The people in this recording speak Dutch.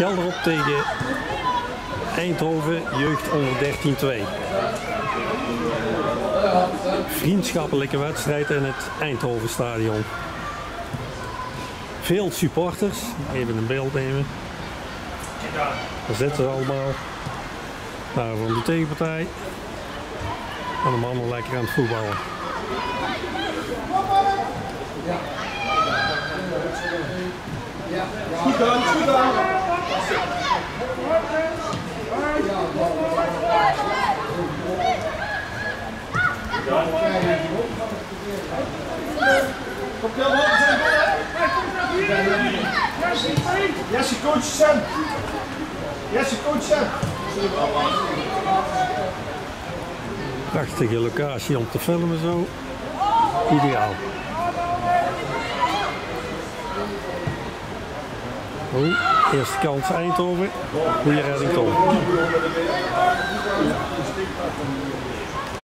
Gelderop tegen Eindhoven, jeugd onder 13-2. Vriendschappelijke wedstrijd in het Eindhovenstadion. Veel supporters, even een beeld nemen. Daar zitten ze allemaal. Daar van de tegenpartij. En de mannen lekker aan het voetballen. Goed gedaan, goed gedaan. Kom Jesse, coach coach. Prachtige locatie om te filmen zo. Ideaal. Oei, eerste kans Eindhoven. Goeie redding.